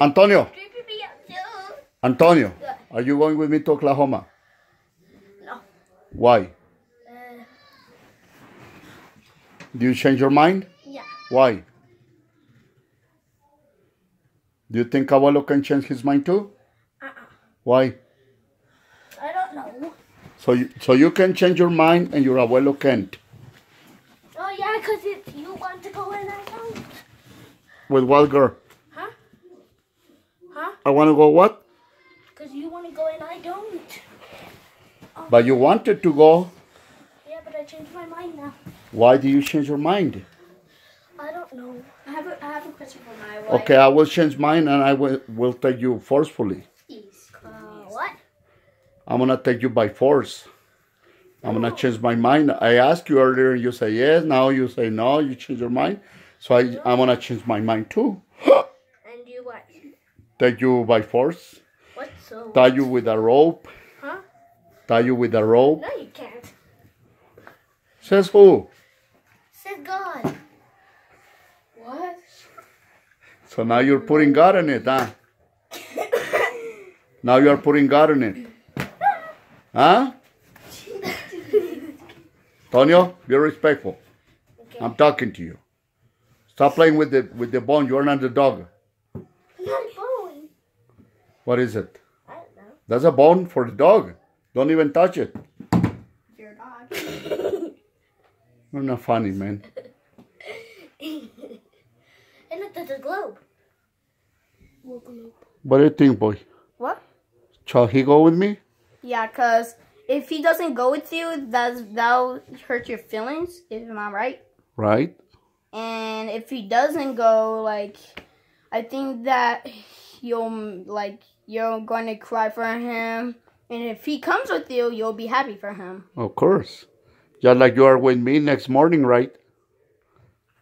Antonio, Antonio, are you going with me to Oklahoma? No. Why? Uh, Do you change your mind? yeah. Why? Do you think Abuelo can change his mind too? Uh-uh. Why? I don't know. So you, so you can change your mind and your abuelo can't. Oh yeah, cause if you want to go in, I don't. With what girl? I want to go what? Cause you want to go and I don't. But you wanted to go. Yeah, but I changed my mind now. Why do you change your mind? I don't know. I have a, I have a question for my wife. Okay, I will change mine and I will, will take you forcefully. Please. Uh, what? I'm gonna take you by force. I'm gonna change my mind. I asked you earlier and you say yes. Now you say no. You change your mind. So I, I'm gonna change my mind too. And you what? Take you by force. What? So? Tie you with a rope. Huh? Tie you with a rope. No, you can't. Says who? Said God. What? So now you're putting God in it, huh? now you're putting God in it. Huh? Tonio, be respectful. Okay. I'm talking to you. Stop playing with the with the bone. You're not the dog. Bone. What is it? I don't know. That's a bone for the dog. Don't even touch it. Your dog. I'm not funny, man. And look, there's a globe. What do you think, boy? What? Shall he go with me? Yeah, cause if he doesn't go with you, that's that'll hurt your feelings. If I'm right. Right? And if he doesn't go, like, I think that you'll like you're going to cry for him. And if he comes with you, you'll be happy for him. Of course. Just like you are with me next morning, right?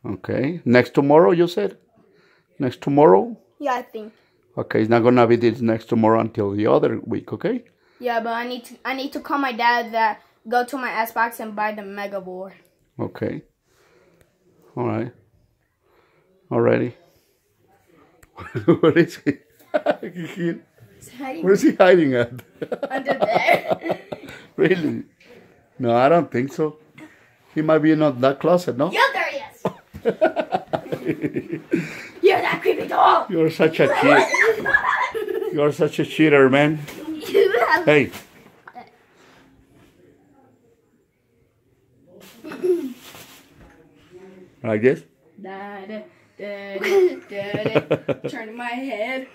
Okay. Next tomorrow, you said? Next tomorrow? Yeah, I think. Okay, it's not gonna be this next tomorrow until the other week, okay? Yeah, but I need to I need to call my dad that go to my Xbox and buy the Mega Board. Okay. All right. Alrighty. Where is he? Where's he hiding at? Under there. really? No, I don't think so. He might be in that closet, no? Yeah, there he is. You're that creepy doll. You're such a cheater. You're such a cheater, man. Hey. Like this? Da, da, da, da, da, da. Turning my head.